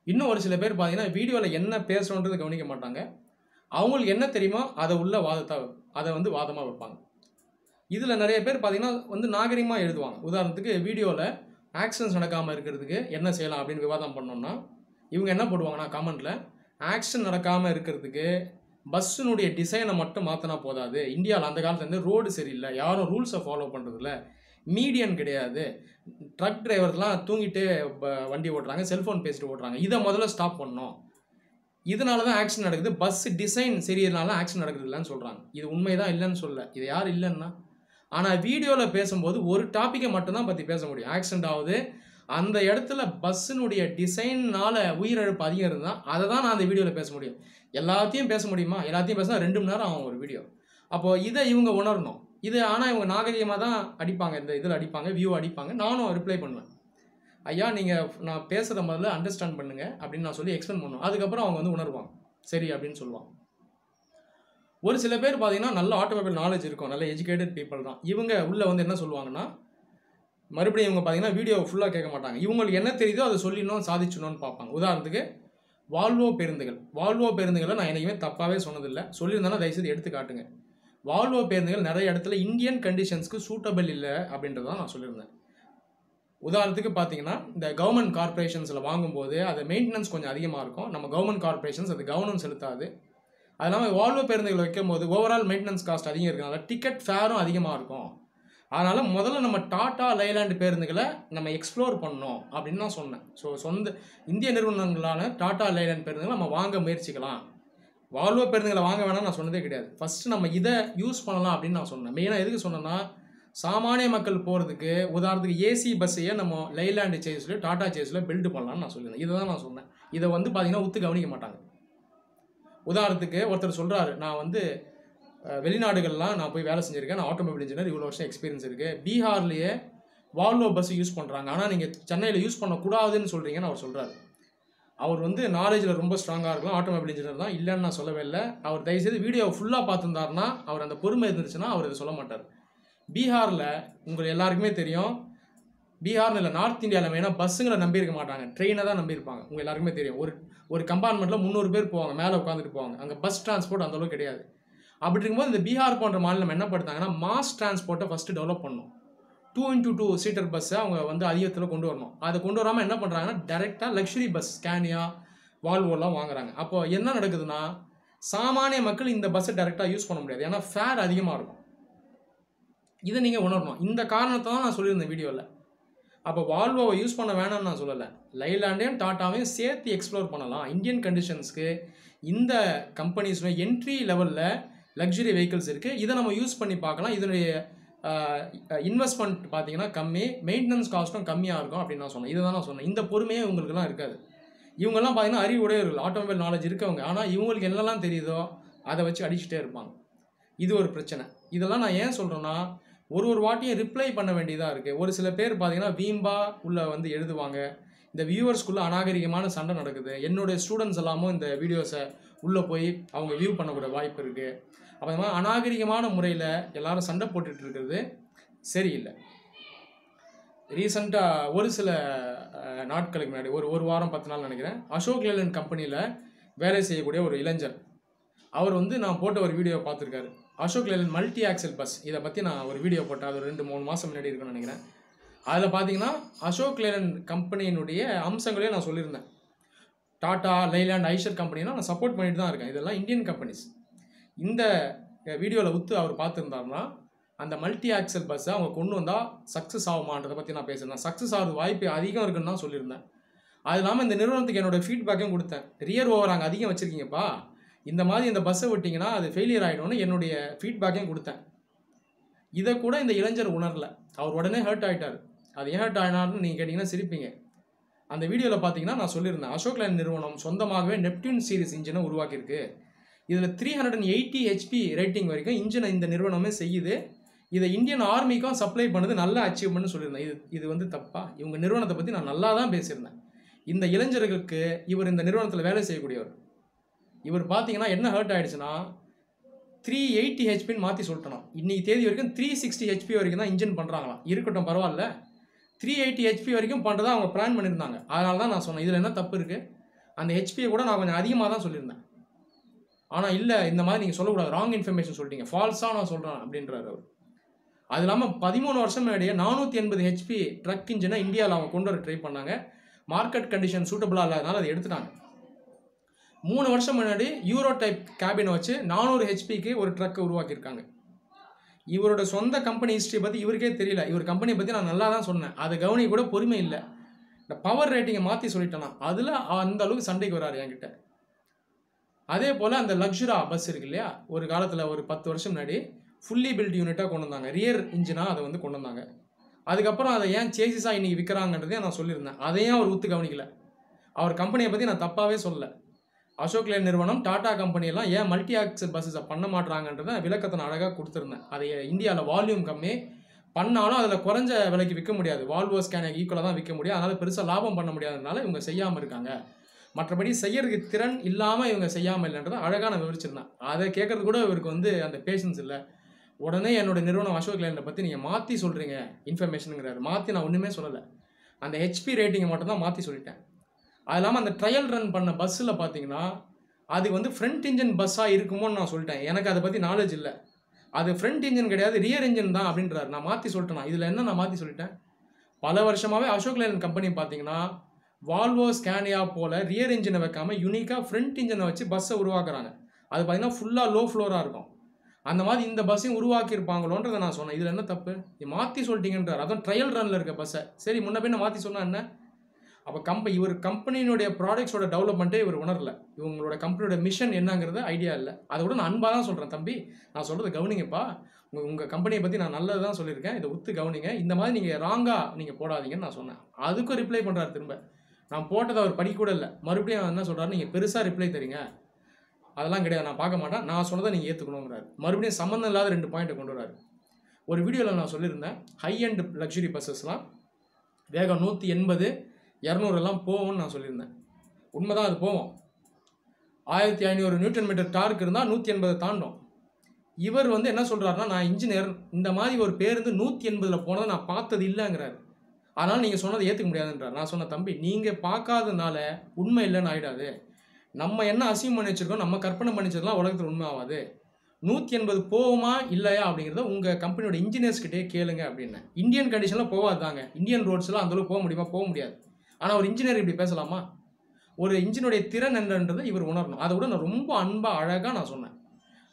இன்னும் ஒரு சில பேர் பார்த்தீங்கன்னா வீடியோவில் என்ன பேசுகிறோன்றது கவனிக்க மாட்டாங்க. அவங்களுக்கு என்ன தெரியுமோ அதை உள்ள வாதத்தை அதை வந்து வாதமாக வைப்பாங்க. இதில் நிறைய பேர் பார்த்தீங்கன்னா வந்து நாகரிகமாக எழுதுவாங்க. உதாரணத்துக்கு வீடியோவில் ஆக்சிடென்ட்ஸ் நடக்காமல் இருக்கிறதுக்கு என்ன செய்யலாம் அப்படின்னு விவாதம் பண்ணோம்னா இவங்க என்ன போடுவாங்கன்னா கமெண்ட்டில் ஆக்ஷன் நடக்காமல் இருக்கிறதுக்கு பஸ்ஸினுடைய டிசைனை மட்டும் மாற்றினா போதாது. இந்தியாவில் அந்த காலத்துலேருந்து ரோடு சரியில்லை. யாரும் ரூல்ஸை ஃபாலோ பண்ணுறதில்ல மீடியன் கிடையாது. ட்ரக் டிரைவர்லாம் தூங்கிட்டு வண்டி ஓட்டுறாங்க செல்ஃபோன் பேசிட்டு ஓட்டுறாங்க. இதை முதல்ல ஸ்டாப் பண்ணோம் இதனால தான் ஆக்சிடென்ட் நடக்குது. பஸ் டிசைன் சரியில்லைனால ஆக்சிடென்ட் நடக்குது இல்லைன்னு சொல்கிறாங்க இது உண்மைதான் இல்லைன்னு சொல்ல இது யார் இல்லைன்னா? ஆனால் வீடியோவில் பேசும்போது ஒரு டாப்பிக்கை மட்டும்தான் பற்றி பேச முடியும். ஆக்சிடென்ட் ஆகுது. அந்த இடத்துல பஸ்ஸினுடைய டிசைன்னால் உயிரிழப்பு அதிகம் இருந்தால் அதை தான் நான் அந்த வீடியோவில் பேச முடியும். எல்லாத்தையும் பேச முடியுமா? எல்லாத்தையும் பேசினா ரெண்டு மணி நேரம் ஆகும் ஒரு வீடியோ. அப்போது இதை இவங்க உணரணும். இது ஆனால் இவங்க நாகரிகமாக தான் அடிப்பாங்க. இந்த இதில் அடிப்பாங்க வியூ அடிப்பாங்க. நானும் ரிப்ளை பண்ணுவேன். ஐயா நீங்கள் நான் பேசுகிற முதல்ல அண்டர்ஸ்டாண்ட் பண்ணுங்கள் அப்படின்னு நான் சொல்லி எக்ஸ்பிளைன் பண்ணுவோம் அதுக்கப்புறம் அவங்க வந்து உணர்வாங்க. சரி அப்படின்னு சொல்லுவாங்க. ஒரு சில பேர் பார்த்தீங்கன்னா நல்ல ஆட்டோமொபைல் நாலேஜ் இருக்கும். நல்ல எஜுகேட்டட் பீப்புள் தான். இவங்க உள்ளே வந்து என்ன சொல்லுவாங்கன்னா மறுபடியும் இவங்க பார்த்தீங்கன்னா வீடியோ ஃபுல்லாக கேட்க மாட்டாங்க. இவங்களுக்கு என்ன தெரியுதோ அதை சொல்லிடணும் சாதிச்சிடணும்னு பார்ப்பாங்க. உதாரணத்துக்கு வால்வோ பேருந்துகள். வால்வோ பேருந்துகளை நான் என்றைக்குமே தப்பாகவே சொன்னதில்லை. சொல்லியிருந்தாலும் தயவுசெய்து எடுத்து காட்டுங்க. வால்வோ பேருந்துகள் நிறைய இடத்துல இந்தியன் கண்டிஷன்ஸ்க்கு சூட்டபிள் இல்லை அப்படின்றத நான் சொல்லியிருந்தேன். உதாரணத்துக்கு பார்த்தீங்கன்னா இந்த கவர்மெண்ட் கார்பரேஷன்ஸில் வாங்கும்போது அது மெயின்டெனன்ஸ் கொஞ்சம் அதிகமாக இருக்கும். நம்ம கவர்மெண்ட் கார்பரேஷன்ஸ் அது கவனம் செலுத்தாது. அது இல்லாமல் வால்வோ பேருந்துகள் வைக்கும் போது ஓவரால் மெயின்டெனன்ஸ் காஸ்ட் அதிகம் இருக்கனால டிக்கெட் ஃபேரும் அதிகமாக இருக்கும். அதனால் முதல்ல நம்ம டாட்டா லைலாண்டு பேருந்துகளை நம்ம எக்ஸ்ப்ளோர் பண்ணோம் அப்படின்னு நான் சொன்னேன். ஸோ சொந்த இந்திய நிறுவனங்களான டாட்டா லைலாண்ட் பேருந்துகளை நம்ம வாங்க முயற்சிக்கலாம். வால்வோ பேருந்துகளை வாங்க வேணாம்னு நான் சொன்னதே கிடையாது. ஃபஸ்ட்டு நம்ம இதை யூஸ் பண்ணலாம் அப்படின்னு நான் சொன்னேன். மெயினாக எதுக்கு சொன்னேன்னா சாமானிய மக்கள் போகிறதுக்கு உதாரணத்துக்கு ஏசி பஸ்ஸையே நம்ம லைலாண்டு சேஸில் டாட்டா சேஸில் பில்டு பண்ணலாம்னு நான் சொல்லியிருந்தேன். இதை தான் நான் சொன்னேன். இதை வந்து பார்த்திங்கன்னா ஒத்து கவனிக்க மாட்டாங்க. உதாரணத்துக்கு ஒருத்தர் சொல்கிறாரு நான் வந்து வெளிநாடுகள்லாம் நான் போய் வேலை செஞ்சுருக்கேன். நான் ஆட்டோமொபைல் இன்ஜினியர் இவ்வளோ வருஷம் எக்ஸ்பீரியன்ஸ் இருக்குது பீகார்லேயே வால்வோ பஸ் யூஸ் பண்ணுறாங்க ஆனால் நீங்கள் சென்னையில் யூஸ் பண்ணக்கூடாதுன்னு சொல்கிறீங்கன்னு அவர் சொல்கிறாரு அவர் வந்து நாலேஜில் ரொம்ப ஸ்ட்ராங்காக இருக்கலாம். ஆட்டோமொபைல் இன்ஜினியர் தான். இல்லைன்னு நான் சொல்லவே இல்லை. அவர் தயவுசெய்து வீடியோ ஃபுல்லாக பார்த்துருந்தாருன்னா அவர் அந்த பொறுமை இருந்துச்சுன்னா அவர் இதை சொல்ல மாட்டார். பீகாரில் உங்களுக்கு எல்லாருக்குமே தெரியும். பீகார்னு இல்லை நார்த் இந்தியாவில் மெயினாக பஸ்ஸுங்களை நம்பியிருக்க மாட்டாங்க. ட்ரெயினை தான் நம்பியிருப்பாங்க. உங்கள் எல்லாருக்குமே தெரியும். ஒரு ஒரு கம்பார்ட்மெண்ட்டில் முந்நூறு பேர் போவாங்க. மேலே உட்காந்துட்டு போவாங்க. அங்கே பஸ் டிரான்ஸ்போர்ட் அந்த அளவுக்கு கிடையாது. அப்படி இருக்கும்போது இந்த பீகார் போன்ற மாநிலம் என்ன படுத்தாங்கன்னா மாஸ் டிரான்ஸ்போர்ட்டை ஃபஸ்ட்டு டெவலப் பண்ணணும் டூ இன்டூ டூ சீட்டர் பஸ்ஸை அவங்க வந்து அதிகத்தில் கொண்டு வரணும். அதை கொண்டு வராமல் என்ன பண்ணுறாங்கன்னா டேரெக்டாக லக்ஸுரி பஸ் ஸ்கேனியா வால்வோலாம் வாங்குறாங்க. அப்போ என்ன நடக்குதுன்னா சாமானிய மக்கள் இந்த பஸ்ஸை டேரெக்டாக யூஸ் பண்ண முடியாது. ஏன்னா ஃபேர் அதிகமாக இருக்கும். இதை நீங்கள் உணரணும். இந்த காரணத்தை தான் நான் சொல்லியிருந்தேன் வீடியோவில் அப்போ வால்வோவை யூஸ் பண்ண வேணாம்னு நான் சொல்லலை. லைலாண்டையும் டாட்டாவையும் சேர்த்து எக்ஸ்ப்ளோர் பண்ணலாம். இந்தியன் கண்டிஷன்ஸ்க்கு இந்த கம்பெனிஸுமே என்ட்ரி லெவலில் லக்ஸுரி வெஹிக்கிள்ஸ் இருக்குது இதை நம்ம யூஸ் பண்ணி பார்க்கலாம். இதனுடைய இன்வெஸ்ட்மெண்ட் பார்த்தீங்கன்னா கம்மி மெயின்டெனன்ஸ் காஸ்ட்டும் கம்மியாக இருக்கும் அப்படின்னு நான் சொன்னேன். இதை தான் நான் சொன்னேன். இந்த பொறுமையே இவங்களுக்குலாம் இருக்காது. இவங்கெல்லாம் பார்த்தீங்கன்னா அறிவுடையவர்கள் ஆட்டோமொபைல் நாலேஜ் இருக்கவங்க. ஆனால் இவங்களுக்கு என்னெல்லாம் தெரியுதோ அதை வச்சு அடிச்சுட்டே இருப்பாங்க. இது ஒரு பிரச்சனை. இதெல்லாம் நான் ஏன் சொல்கிறேன்னா ஒரு ஒரு வாட்டியும் ரிப்ளை பண்ண வேண்டியதாக இருக்குது ஒரு சில பேர் பார்த்தீங்கன்னா வீம்பா உள்ளே வந்து எழுதுவாங்க. இந்த வியூவர்ஸ்குள்ளே அநாகரிகமான சண்டை நடக்குது. என்னுடைய ஸ்டூடெண்ட்ஸ் எல்லாமும் இந்த வீடியோஸை உள்ளே போய் அவங்க வியூ பண்ணக்கூடிய வாய்ப்பு இருக்குது அப்போ இந்த மாதிரி அநாகரிகமான முறையில் எல்லாரும் சண்டை போட்டுட்டு இருக்கிறது சரியில்லை. ரீசண்டாக ஒரு சில நாட்களுக்கு முன்னாடி ஒரு ஒரு வாரம் பத்து நாள் நினைக்கிறேன் அசோக் லேலன் கம்பெனியில் வேலை செய்யக்கூடிய ஒரு இளைஞர். அவர் வந்து நான் போட்ட ஒரு வீடியோ பார்த்துருக்காரு. Ashok Leyland multi axle bus இதை பற்றி நான் ஒரு வீடியோ போட்டேன். அது ஒரு ரெண்டு மூணு மாதம் முன்னாடி இருக்குன்னு நினைக்கிறேன். அதில் பார்த்தீங்கன்னா அசோக் லேலன் கம்பெனியினுடைய அம்சங்களையும் நான் சொல்லியிருந்தேன். டாடா லைலாண்ட் ஐஷர் கம்பெனினா நான் சப்போர்ட் பண்ணிட்டு தான் இருக்கேன். இதெல்லாம் இந்தியன் கம்பெனிஸ் இந்த வீடியோவில் உத்து அவர் பார்த்துருந்தாருன்னா அந்த மல்டி ஆக்சல் பஸ்ஸை அவங்க கொண்டு வந்தால் சக்ஸஸ் ஆகுமான்றதை பற்றி நான் பேசியிருந்தேன் சக்ஸஸ் ஆகிறது வாய்ப்பு அதிகம் இருக்குன்னு தான் சொல்லியிருந்தேன். அது இல்லாமல் இந்த நிறுவனத்துக்கு என்னோடய ஃபீட்பேக்கும் கொடுத்தேன். ரியர் ஓவர் அங்கே அதிகம் வச்சுருக்கீங்கப்பா. இந்த மாதிரி இந்த பஸ்ஸை விட்டிங்கன்னா அது ஃபெயிலியர் ஆகிடும்னு என்னுடைய ஃபீட்பேக்கையும் கொடுத்தேன். இதை கூட இந்த இளைஞர் உணரல. அவர் உடனே ஹர்ட் ஆகிட்டார் அது ஏன் ஹர்ட் ஆகினார்னு நீங்கள் கேட்டிங்கன்னா சிரிப்பீங்க. அந்த வீடியோவில் பார்த்தீங்கன்னா நான் சொல்லியிருந்தேன். அசோக் லைன் நிறுவனம் சொந்தமாகவே நெப்டியூன் சீரிஸ் இன்ஜினை உருவாக்கியிருக்கு. இதில் three hundred and eighty HP rating வரைக்கும் இன்ஜினை இந்த நிறுவனமே செய்யுது. இதை இந்தியன் ஆர்மிக்கும் சப்ளை பண்ணுது நல்ல அச்சீவ்மெண்ட்னு சொல்லியிருந்தேன். இது இது வந்து தப்பா? இவங்க நிறுவனத்தை பற்றி நான் நல்லா தான் பேசியிருந்தேன். இந்த இளைஞர்களுக்கு இவர் இந்த நிறுவனத்தில் வேலை செய்யக்கூடியவர். இவர் பார்த்தீங்கன்னா என்ன ஹர்ட் ஆகிடுச்சுன்னா த்ரீ எயிட்டி ஹெச்பின்னு மாற்றி சொல்லிட்டோம். இன்னைக்கு தேதி வரைக்கும் த்ரீ சிக்ஸ்டி ஹெச்பி வரைக்கும் தான் இன்ஜின் பண்ணுறாங்களாம் இருக்கட்டும் பரவாயில்ல. த்ரீ எயிட்டி ஹெச்பி வரைக்கும் பண்ணுறதா அவங்க பிளான் பண்ணியிருந்தாங்க. அதனால தான் நான் சொன்னேன் இதில் என்ன தப்பு இருக்குது அந்த ஹெச்பியை கூட நான் கொஞ்சம் அதிகமாக தான் சொல்லியிருந்தேன். ஆனால் இல்லை இந்த மாதிரி நீங்கள் சொல்லக்கூடாது. ராங் இன்ஃபர்மேஷன் சொல்லிட்டீங்க. ஃபால்ஸாக நான் சொல்கிறேன் அப்படின்றாரு அவர். அது இல்லாமல் பதிமூணு வருஷம் முன்னாடியே நானூற்றி எண்பது ஹெச்பி ட்ரக் இன்ஜினை இந்தியாவில் அவங்க கொண்டு வர ட்ரை பண்ணாங்க. மார்க்கெட் கண்டிஷன் சூட்டபுளாக இல்லாதனால அதை எடுத்துட்டாங்க. மூணு வருஷம் முன்னாடி யூரோ டைப் கேபினை வச்சு நானூறு ஹெச்பிக்கு ஒரு ட்ரக்கை உருவாக்கியிருக்காங்க. இவரோட சொந்த கம்பெனி ஹிஸ்ட்ரி பற்றி இவருக்கே தெரியல. இவர் கம்பெனியை பற்றி நான் நல்லா தான் சொன்னேன். அதை கவனி கூட பொறுமை இல்லை. இந்த பவர் ரேட்டிங்கை மாற்றி சொல்லிட்டேன்னா அதில் அந்த அளவுக்கு சண்டைக்கு வராரு என்கிட்ட. அதே போல் அந்த லக்ஸுரா பஸ் இருக்கு இல்லையா? ஒரு காலத்தில் ஒரு பத்து வருஷம் முன்னாடி ஃபுல்லி பில்ட் யூனிட்டாக கொண்டு வந்தாங்க. ரியர் இன்ஜினாக அதை வந்து கொண்டு வந்தாங்க. அதுக்கப்புறம் அதை ஏன் சேசிஸாக இன்றைக்கி விற்கிறாங்கன்றதே நான் சொல்லியிருந்தேன். அதையும் அவர் ஊத்து கவனிக்கல. அவர் கம்பெனியை பற்றி நான் தப்பாகவே சொல்லலை. அசோக் லேன் நிறுவனம் டாடா கம்பெனியெல்லாம் ஏன் மல்டி ஆக்சர் பஸ்ஸஸை பண்ண மாட்றாங்கன்றத விளக்கத்தை நான் அழகாக கொடுத்துருந்தேன். அதை இந்தியாவில் வால்யூம் கம்மி. பண்ணாலும் அதில் குறைஞ்ச விலைக்கு விற்க முடியாது. வால்வோ ஸ்கேனுக்கு ஈக்குவலாக தான் விற்க முடியும். அதனால் பெருசாக லாபம் பண்ண முடியாததுனால இவங்க செய்யாமல் இருக்காங்க. மற்றபடி செய்யறதுக்கு திறன் இல்லாமல் இவங்க செய்யாமல் இல்லைன்றதை அழகாக நான் அதை கேட்கறது கூட இவருக்கு வந்து அந்த பேஷன்ஸ் இல்லை. உடனே என்னோட நிறுவனம் அசோக் லேண்டை பற்றி நீங்கள் மாற்றி சொல்கிறீங்க இன்ஃபர்மேஷனுங்கிறாரு மாற்றி நான் ஒன்றுமே சொல்லலை. அந்த ஹெச்பி ரேட்டிங்கை மட்டும் தான் மாற்றி சொல்லிட்டேன். அது இல்லாமல் அந்த ட்ரையல் ரன் பண்ண பஸ்ஸில் பார்த்தீங்கன்னா அது வந்து ஃப்ரண்ட் இன்ஜின் பஸ்ஸாக இருக்குமோன்னு நான் சொல்லிட்டேன். எனக்கு அதை பற்றி நாலேஜ் இல்லை. அது ஃப்ரண்ட் இன்ஜின் கிடையாது ரியர் இன்ஜின் தான் அப்படின்றாரு. நான் மாற்றி சொல்லிட்டேன்? இதில் என்ன நான் மாற்றி சொல்லிட்டேன்? பல வருஷமாகவே அசோக் லேலன் கம்பெனி பார்த்தீங்கன்னா வால்வோ ஸ்கேனியா போல் ரியர் இன்ஜினை வைக்காமல் யூனிக்காக ஃப்ரண்ட் இன்ஜினை வச்சு பஸ்ஸை உருவாக்குறாங்க. அது பார்த்தீங்கன்னா ஃபுல்லாக லோ ஃப்ளோராக இருக்கும். அந்த மாதிரி இந்த பஸ்ஸையும் உருவாக்கியிருப்பாங்களோன்றதை நான் சொன்னேன். இதில் என்ன தப்பு? இது மாற்றி சொல்லிட்டீங்கன்றார். அதுவும் ட்ரையல் ரனில் இருக்க பஸ்ஸை சரி முன்ன பின்ன மாற்றி சொன்னால் என்ன? அப்போ கம்ப இவர் கம்பெனியினுடைய ப்ராடக்ட்ஸோட டெவலப்மெண்ட்டே இவர் உணரல. இவங்களோட கம்பெனியோட மிஷன் என்னங்கிறது ஐடியா இல்லை. அதை விட நான் அன்பாக தான் சொல்கிறேன் தம்பி. நான் சொல்கிறது கவனிங்கப்பா. உங்கள் உங்கள் கம்பெனியை பற்றி நான் நல்லது தான் சொல்லியிருக்கேன். இதை ஒத்து கவனிங்க. இந்த மாதிரி நீங்கள் ராங்காக நீங்கள் போடாதீங்கன்னு நான் சொன்னேன். அதுக்கும் ரிப்ளை பண்ணுறாரு திரும்ப. நான் போட்டதை அவர் படிக்கூட இல்லை. மறுபடியும் அவர் என்ன சொல்கிறார் நீங்கள் பெருசாக ரிப்ளை தரீங்க. அதெல்லாம் கிடையாது. நான் பார்க்க மாட்டேன். நான் சொன்னதை நீங்கள் ஏற்றுக்கணுங்கிறாரு மறுபடியும் சம்மந்தம் இல்லாத ரெண்டு பாயிண்ட்டை கொண்டு வராரு ஒரு வீடியோவில் நான் சொல்லியிருந்தேன். ஹை அண்ட் லக்ஸுரி பஸ்ஸஸ்லாம் வேகம் நூற்றி எண்பது இரநூறுலாம் போகும்னு நான் சொல்லியிருந்தேன். உண்மைதான் அது போவோம் ஆயிரத்தி ஐநூறு நியூட்டன் மீட்டர் டார்க் இருந்தால் நூற்றி எண்பதை தாண்டும். இவர் வந்து என்ன சொல்கிறாருன்னா நான் இன்ஜினியர் இந்த மாதிரி ஒரு பேருந்து நூற்றி எண்பதில் போனதை நான் பார்த்தது இல்லைங்கிறாரு. அதனால் நீங்கள் சொன்னதை ஏற்றுக்க முடியாதுன்றார். நான் சொன்ன தம்பி நீங்கள் பார்க்காதனால உண்மை இல்லைன்னு ஆகிடாது நம்ம என்ன அசியம் பண்ணி வச்சுருக்கோம் நம்ம கற்பனை பண்ணி உலகத்தில் உண்மை ஆகாது நூற்றி எண்பது போகுமா இல்லையா அப்படிங்கிறத உங்கள் கம்பெனியோட இன்ஜினியர்ஸ்கிட்டே கேளுங்க அப்படின்னு. இந்தியன் கண்டிஷனில் போகாதாங்க இந்தியன் ரோட்ஸ்லாம் அந்தளவுக்கு போக முடியுமா? போக முடியாது. ஆனால் ஒரு இன்ஜினியர் இப்படி பேசலாமா? ஒரு இன்ஜினுடைய திறன் என்னன்றதை இவர் உணரணும். அதை விட நான் ரொம்ப அன்பாக அழகாக நான் சொன்னேன்.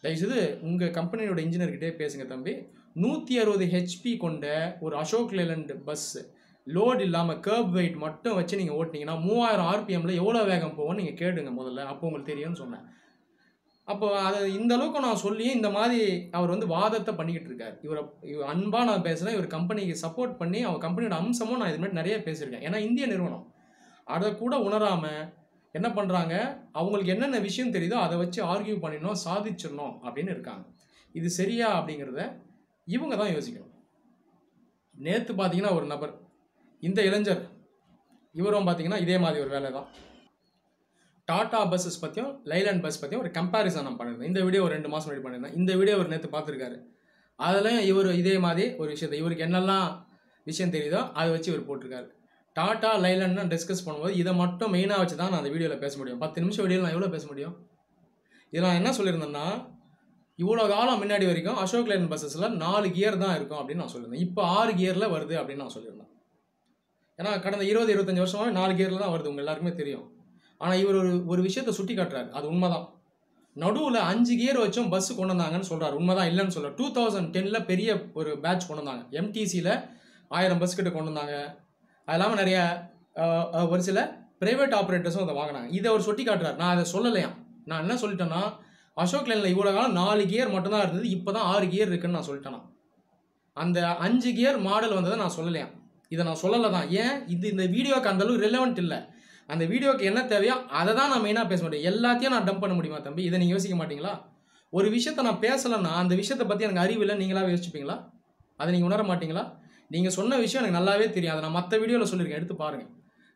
தயவுசெய்து உங்கள் கம்பெனியோட இன்ஜினியர்கிட்டே பேசுங்க தம்பி. நூற்றி அறுபது ஹெச்பி கொண்ட ஒரு அசோக் லேலண்ட் பஸ்ஸு லோட் இல்லாமல் கர்ப் வெயிட் மட்டும் வச்சு நீங்கள் ஓட்டினீங்கன்னா மூவாயிரம் ஆர்பிஎம்மில் எவ்வளோ வேகம் போகும்னு நீங்கள் கேளுங்க முதல்ல. அப்போ உங்களுக்கு தெரியும்னு சொன்னேன். அப்போ அதை இந்த அளவுக்கு நான் சொல்லி இந்த மாதிரி அவர் வந்து வாதத்தை பண்ணிக்கிட்டு இருக்காரு. இவரை இவர் அன்பாக நான் பேசுகிறேன் இவர் கம்பெனிக்கு சப்போர்ட் பண்ணி அவர் கம்பெனியோட அம்சமும் நான் இது மாதிரி நிறைய பேசியிருக்கேன். ஏன்னா இந்திய நிறுவனம். அதை கூட உணராமல் என்ன பண்ணுறாங்க அவங்களுக்கு என்னென்ன விஷயம் தெரியுதோ அதை வச்சு ஆர்கியூ பண்ணிடணும் சாதிச்சிடணும் அப்படின்னு இருக்காங்க. இது சரியா அப்படிங்கிறத இவங்க தான் யோசிக்கணும். நேற்று பார்த்தீங்கன்னா ஒரு நபர் இந்த இளைஞர் இவரும் பார்த்தீங்கன்னா இதே மாதிரி ஒரு வேலை தான் டாடா பஸ்ஸஸ் பற்றியும் லைலாண்ட் பஸ் பற்றியும் ஒரு கம்பேரிசன் நான் பண்ணியிருந்தேன் இந்த வீடியோ ஒரு ரெண்டு மாதம் முன்னாடி பண்ணியிருந்தேன் இந்த வீடியோ ஒரு நேற்று பார்த்துருக்காரு. அதில் இவர் இதே மாதிரி ஒரு விஷயத்தை இவருக்கு என்னெல்லாம் விஷயம் தெரியுதோ அதை வச்சு இவர் போட்டிருக்காரு. டாடா லைலாண்ட்னு டிஸ்கஸ் பண்ணும்போது இதை மட்டும் மெயினாக வச்சு தான் நான் அந்த வீடியோவில் பேச முடியும். பத்து நிமிஷம் வீடியோவில் நான் எவ்வளோ பேச முடியும்? இதில் நான் என்ன சொல்லியிருந்தேன்னா இவ்வளோ காலம் முன்னாடி வரைக்கும் அசோக் லைன் பஸ்ஸஸில் நாலு கியர் தான் இருக்கும் அப்படின்னு நான் சொல்லியிருந்தேன். இப்போ ஆறு கியரில் வருது அப்படின்னு நான் சொல்லியிருந்தேன். ஏன்னா கடந்த இருபது இருபத்தஞ்சி வருஷமாக நாலு கியரில் தான் வருது உங்கள் எல்லாருக்குமே தெரியும். ஆனால் இவர் ஒரு ஒரு விஷயத்தை சுட்டி காட்டுறாரு. அது உண்மைதான். நடுவில் அஞ்சு கியர் வச்சும் பஸ் கொண்டு வந்தாங்கன்னு சொல்கிறார் உண்மைதான் இல்லைன்னு சொல்ல டூ தௌசண்ட் டெனில் பெரிய ஒரு பேட்ச் கொண்டு வந்தாங்க. எம்டிசியில் ஆயிரம் பஸ் கிட்ட கொண்டு வந்தாங்க. அது இல்லாமல் நிறைய ஒரு சில ப்ரைவேட் ஆப்ரேட்டர்ஸும் அதை வாங்கினாங்க. இதை அவர் சுட்டி காட்டுறாரு. நான் அதை சொல்லலையாம் நான் என்ன சொல்லிட்டேன்னா அசோக் லைனில் இவ்வளோ காலம் நாலு கியர் மட்டும்தான் இருந்தது. இப்போ தான் ஆறு கியர் இருக்குன்னு நான் சொல்லிட்டேனா. அந்த அஞ்சு கியர் மாடல் வந்ததை நான் சொல்லலையா? இதை நான் சொல்லலை தான். ஏன்? இது இந்த வீடியோக்கு அந்தளவு ரிலவெண்ட் இல்லை. அந்த வீடியோக்கு என்ன தேவையோ அதை தான் நான் மெயினாக பேச முடியும். எல்லாத்தையும் நான் டம்ப் பண்ண முடியுமா தம்பி? இதை நீங்கள் யோசிக்க மாட்டீங்களா? ஒரு விஷயத்த நான் பேசலைன்னா அந்த விஷயத்தை பற்றி எனக்கு அறிவில்லை நீங்களாக யோசிச்சுப்பீங்களா? யோசிப்பீங்களா அதை நீங்கள் உணர மாட்டீங்களா? நீங்கள் சொன்ன விஷயம் எனக்கு நல்லாவே தெரியும். அதை நான் மற்ற வீடியோவில் சொல்லியிருக்கேன். எடுத்து பாருங்கள்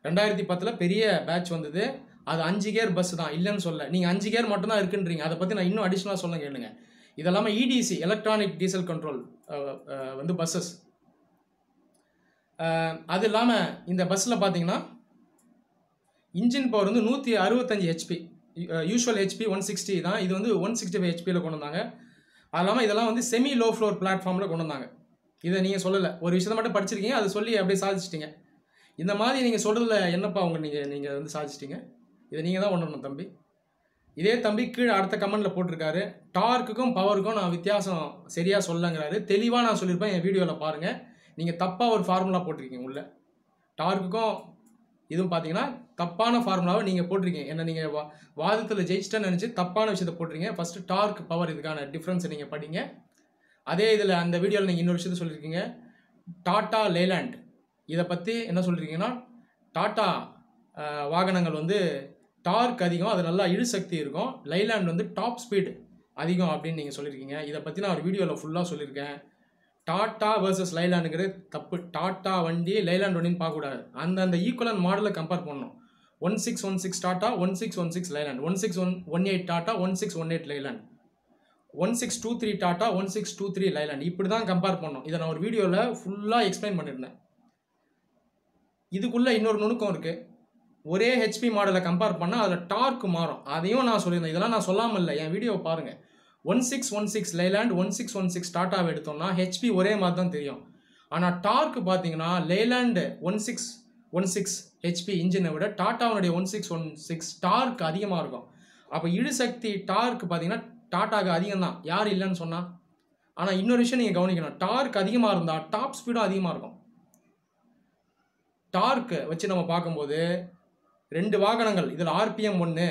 ரெண்டாயிரத்தி பத்தில் பெரிய பேட்ச் வந்தது. அது அஞ்சு கேர் பஸ் தான். இல்லைன்னு சொல்ல நீங்கள் அஞ்சு கேர் மட்டும்தான் இருக்குன்றீங்க. அதை பற்றி நான் இன்னும் அடிஷ்னலாக சொல்ல கேளுங்க. இதெல்லாமே இடிசி எலக்ட்ரானிக் டீசல் கண்ட்ரோல் வந்து பஸ்ஸஸ் அது இல்லாமல் இந்த பஸ்ஸில் பார்த்தீங்கன்னா இன்ஜின் பவர் வந்து நூற்றி அறுபத்தஞ்சி HP usual HP one sixty தான். இது வந்து ஒன் சிக்ஸ்டி ஃபைவ் ஹெச்பியில் கொண்டு வந்தாங்க. அது இல்லாமல் இதெல்லாம் வந்து செமி லோ ஃப்ளோர் பிளாட்ஃபார்மில் கொண்டு வந்தாங்க. இதை நீங்கள் சொல்லலை. ஒரு விஷயத்தை மட்டும் படிச்சிருக்கீங்க. அதை சொல்லி அப்படியே சாதிச்சிட்டிங்க. இந்த மாதிரி நீங்கள் சொல்கிறதுல என்னப்பா அவங்க நீங்கள் நீங்கள் வந்து சாதிச்சிட்டிங்க? இதை நீங்கள் தான் ஒன்று தம்பி. இதே தம்பி கீழே அடுத்த கமெண்டில் போட்டிருக்காரு. டார்க்குக்கும் பவருக்கும் நான் வித்தியாசம் சரியாக சொல்லங்கிறாரு தெளிவாக நான் சொல்லியிருப்பேன். என் வீடியோவில் பாருங்கள் நீங்கள் தப்பாக ஒரு ஃபார்முலா போட்டிருக்கீங்க உள்ள. டார்க்குக்கும் இதுவும் பார்த்தீங்கன்னா தப்பான ஃபார்முலாவை நீங்கள் போட்டிருக்கீங்க. என்ன நீங்கள் வா வாதத்தில் ஜெயிச்சிட்டேன்னு நினச்சி தப்பான விஷயத்தை போட்டிருக்கீங்க. ஃபஸ்ட்டு டார்க் பவர் இதுக்கான டிஃப்ரென்ஸை நீங்கள் படிங்க. அதே இதில் அந்த வீடியோவில் நீங்கள் இன்னொரு விஷயத்த சொல்லியிருக்கீங்க டாட்டா லேலேண்ட் இதை பற்றி என்ன சொல்லியிருக்கீங்கன்னா டாட்டா வாகனங்கள் வந்து டார்க் அதிகம் அது நல்லா இழுசக்தி இருக்கும். லைலாண்ட் வந்து டாப் ஸ்பீடு அதிகம் அப்படின்னு நீங்கள் சொல்லியிருக்கீங்க இதை பற்றி நான் ஒரு வீடியோவில் ஃபுல்லாக சொல்லியிருக்கேன் டாட்டா வர்சஸ் லைலாண்டுங்கிறது தப்பு. டாட்டா வண்டி லைலாண்ட் வண்டின்னு பார்க்கக்கூடாது. அந்த அந்த ஈக்குவலன் மாடலை கம்பேர் பண்ணணும். One six one six Tata one six one six Leyland. One six one one eight Tata one six one eight Leyland. One six two three Tata one six two three Leyland. இப்படி தான் compare பண்ணணும். இதை நான் ஒரு வீடியோவில் ஃபுல்லாக explain பண்ணியிருந்தேன். இதுக்குள்ளே இன்னொரு நுணுக்கம் இருக்குது ஒரே ஹெச்பி மாடலை கம்பேர் பண்ணால் அதில் டார்க் மாறும். அதையும் நான் சொல்லியிருந்தேன். இதெல்லாம் நான் சொல்லாமல் இல்லை. என் வீடியோவை பாருங்கள் one six one six Leyland one six one six டாட்டாவை எடுத்தோம்னா ஹெச்பி ஒரே மாதிரி தான் தெரியும் ஆனால் டார்க் பார்த்தீங்கன்னா Leyland one six one six HP இன்ஜினை விட டாட்டாவுடைய one six one six torque அதிகமாக இருக்கும். அப்போ இழுசக்தி டார்க் பார்த்தீங்கன்னா டாட்டாக்கு அதிகம் தான் யார் இல்லைன்னு சொன்னால் ஆனால் இன்னொரு விஷயம் நீங்கள் கவனிக்கணும். டார்க் அதிகமாக இருந்தால் டாப் ஸ்பீடும் அதிகமாக இருக்கும். டார்க்கு வச்சு நம்ம பார்க்கும்போது ரெண்டு வாகனங்கள் இதில் ஆர்பிஎம் ஒன்று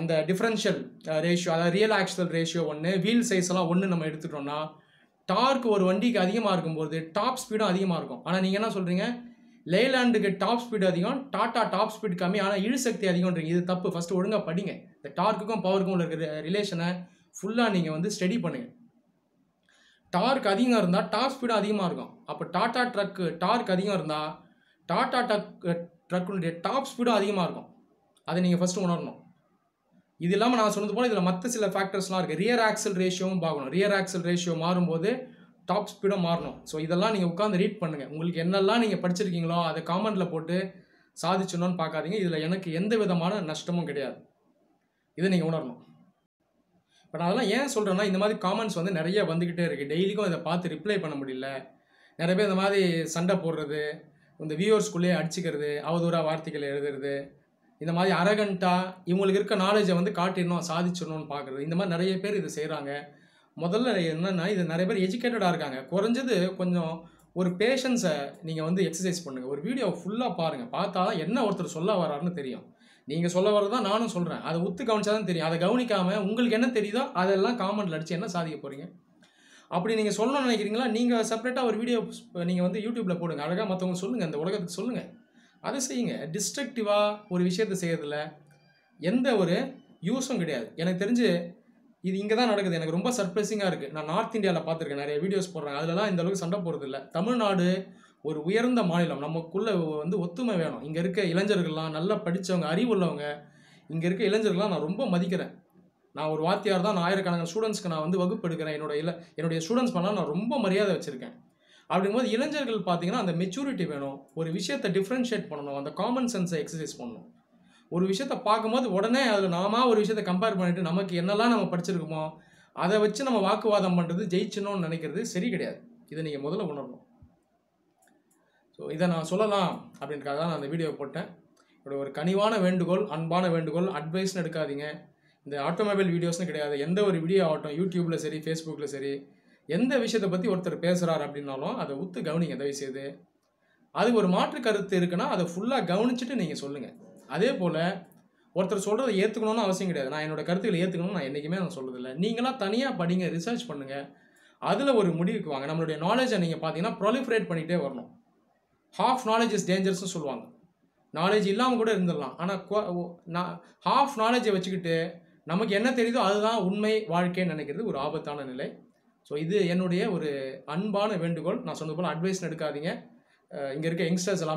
அந்த டிஃப்ரென்ஷியல் ரேஷியோ அதாவது ரியல் ஆக்சுவல் ரேஷியோ ஒன்று வீல் சைஸ் எல்லாம் ஒன்று நம்ம எடுத்துட்டோம்னா டார்க் ஒரு வண்டிக்கு அதிகமாக இருக்கும்போது டாப் ஸ்பீடும் அதிகமாக இருக்கும். ஆனால் நீங்கள் என்ன சொல்கிறீங்க லேலாண்டுக்கு டாப் ஸ்பீடு அதிகம் டாட்டா டாப் ஸ்பீடு கம்மி ஆனால் இழுசக்தி அதிகம்ன்றீங்க இது தப்பு. ஃபஸ்ட்டு ஒழுங்காக படிங்க. இந்த டார்க்குக்கும் பவருக்கும் உள்ள இருக்கிற ரிலேஷனை ஃபுல்லாக நீங்கள் வந்து ஸ்டடி பண்ணுங்கள் டார்க் அதிகம் இருந்தால் டாப் ஸ்பீடும் அதிகமாக இருக்கும். அப்போ டாட்டா ட்ரக்கு டார்க் அதிகம் இருந்தால் டாட்டா ட்ரக் ட்ரக்குனுடைய டாப் ஸ்பீடும் அதிகமாக இருக்கும். அதை நீங்கள் ஃபஸ்ட்டு உணரணும். இது இல்லாமல் நான் சொன்னது போல் இதில் மற்ற சில ஃபேக்டர்ஸ்லாம் இருக்குது ரியர் ஆக்சல் ரேஷியோவும் பார்க்கணும். ரியர் ஆக்சல் ரேஷியோ மாறும்போது டாப் ஸ்பீடும் மாறணும். ஸோ இதெல்லாம் நீங்கள் உட்காந்து ரீட் பண்ணுங்கள் உங்களுக்கு என்னெல்லாம் நீங்கள் படிச்சிருக்கீங்களோ அதை காமெண்ட்டில் போட்டு சாதிச்சணும்னு பார்க்காதீங்க. இதில் எனக்கு எந்த விதமான நஷ்டமும் கிடையாது. இதை நீங்கள் உணரணும். பட் அதெல்லாம் ஏன் சொல்கிறேன்னா இந்த மாதிரி காமெண்ட்ஸ் வந்து நிறைய வந்துக்கிட்டே இருக்குது டெய்லிக்கும் இதை பார்த்து ரிப்ளை பண்ண முடியல. நிறைய பேர் இந்த மாதிரி சண்டை போடுறது இந்த வியூவர்ஸ்குள்ளேயே அடிச்சுக்கிறது அவதூறாக வார்த்தைகள் எழுதுறது இந்த மாதிரி அரகண்ட்டாக இவங்களுக்கு இருக்க நாலேஜை வந்து காட்டிடணும் சாதிச்சிடணும்னு பார்க்குறது. இந்த மாதிரி நிறைய பேர் இது செய்கிறாங்க முதல்ல என்னென்னா இது நிறைய பேர் எஜுகேட்டடாக இருக்காங்க. குறைஞ்சது கொஞ்சம் ஒரு பேஷன்ஸை நீங்கள் வந்து எக்ஸசைஸ் பண்ணுங்கள் ஒரு வீடியோ ஃபுல்லாக பாருங்கள் பார்த்தா தான் என்ன ஒருத்தர் சொல்ல வர்றாருன்னு தெரியும். நீங்கள் சொல்ல வர்றதான் நானும் சொல்கிறேன் அதை ஒத்து கவனிச்சா தான் தெரியும். அதை கவனிக்காமல் உங்களுக்கு என்ன தெரியுதோ அதெல்லாம் காமெண்ட்டில் அடித்து என்ன சாதிக்க போகிறீங்க அப்படி நீங்கள் சொல்லணும்னு நினைக்கிறீங்களா? நீங்கள் செப்பரேட்டாக ஒரு வீடியோ நீங்கள் வந்து யூடியூப்பில் போடுங்க. அழகாக மற்றவங்க சொல்லுங்கள் அந்த உலகத்துக்கு சொல்லுங்கள் அதை செய்யுங்க. டிஸ்ட்ரக்டிவாக ஒரு விஷயத்தை செய்கிறதுல எந்த ஒரு யூஸும் கிடையாது. எனக்கு தெரிஞ்சு இது இங்கே தான் நடக்குது. எனக்கு ரொம்ப சர்ப்ரைசிங்காக இருக்குது நான் நார்த் இந்தியாவில் பார்த்துருக்கேன். நிறைய வீடியோஸ் போடுறாங்க. அதிலலாம் இந்த அளவுக்கு சண்டை போகிறது இல்லை. தமிழ்நாடு ஒரு உயர்ந்த மாநிலம். நமக்குள்ளே வந்து ஒத்துமை வேணும். இங்கே இருக்க இளைஞர்கள்லாம் நல்லா படித்தவங்க அறிவு உள்ளவங்க இங்கே இருக்க இளைஞர்கள்லாம் நான் ரொம்ப மதிக்கிறேன். நான் ஒரு வாத்தியார் தான். நான் ஆயிரக்கணக்கான ஸ்டூடெண்ட்ஸ்க்கு நான் வந்து வகுப்பு எடுக்கிறேன் என்னோட இல்லை என்னுடைய ஸ்டூடெண்ட்ஸ் பண்ணால் நான் ரொம்ப மரியாதை வச்சுருக்கேன். அப்படிங்கும்போது இளைஞர்கள் பார்த்தீங்கன்னா அந்த மெச்சூரிட்டி வேணும். ஒரு விஷயத்தை டிஃப்ரென்ஷியேட் பண்ணணும். அந்த காமன் சென்ஸை எக்ஸசைஸ் பண்ணணும். ஒரு விஷயத்தை பார்க்கும்போது உடனே அதில் நாம ஒரு விஷயத்தை கம்பேர் பண்ணிவிட்டு நமக்கு என்னெல்லாம் நம்ம படிச்சிருக்கோமோ அதை வச்சு நம்ம வாக்குவாதம் பண்ணுறது ஜெயிச்சணும்னு நினைக்கிறது சரி கிடையாது. இதை நீங்கள் முதல்ல உணரணும். ஸோ இதை நான் சொல்லலாம் அப்படின்றக்காக தான் நான் அந்த வீடியோ போட்டேன். என்னோட ஒரு கனிவான வேண்டுகோள் அன்பான வேண்டுகோள் அட்வைஸ்னு எடுக்காதீங்க. இந்த ஆட்டோமொபைல் வீடியோஸ்னு கிடையாது. எந்த ஒரு வீடியோ ஆகட்டும் யூடியூப்பில் சரி ஃபேஸ்புக்கில் சரி எந்த விஷயத்தை பற்றி ஒருத்தர் பேசுகிறார் அப்படின்னாலும் அதை உத்து கவனிங்க தயவு செய்து அது ஒரு மாற்று கருத்து இருக்குன்னா அதை ஃபுல்லாக கவனிச்சுட்டு நீங்கள் சொல்லுங்கள் அதே போல் ஒருத்தர் சொல்கிறத ஏற்றுக்கணும்னு அவசியம் கிடையாது. நான் என்னோடய கருத்துக்களை ஏற்றுக்கணும்னு நான் என்றைக்குமே நான் சொல்கிறதில்ல நீங்களாம் தனியாக படிங்க ரிசர்ச் பண்ணுங்கள் அதில் ஒரு முடிவுக்கு வாங்க. நம்மளுடைய நாலேஜை நீங்கள் பார்த்தீங்கன்னா ப்ரொலிஃபரேட் பண்ணிகிட்டே வரணும். ஹாஃப் நாலேஜ் இஸ் டேஞ்சர்ஸ்னு சொல்லுவாங்க. நாலேஜ் இல்லாமல் கூட இருந்துடலாம். ஆனால் நான் ஹாஃப் நாலேஜை வச்சுக்கிட்டு நமக்கு என்ன தெரியுதோ அதுதான் உண்மை வாழ்க்கைன்னு நினைக்கிறது ஒரு ஆபத்தான நிலை. ஸோ இது என்னுடைய ஒரு அன்பான வேண்டுகோள். நான் சொன்னது போல் அட்வைஸ் எடுக்காதீங்க. இங்கே இருக்க யங்ஸ்டர்ஸ் எல்லாமே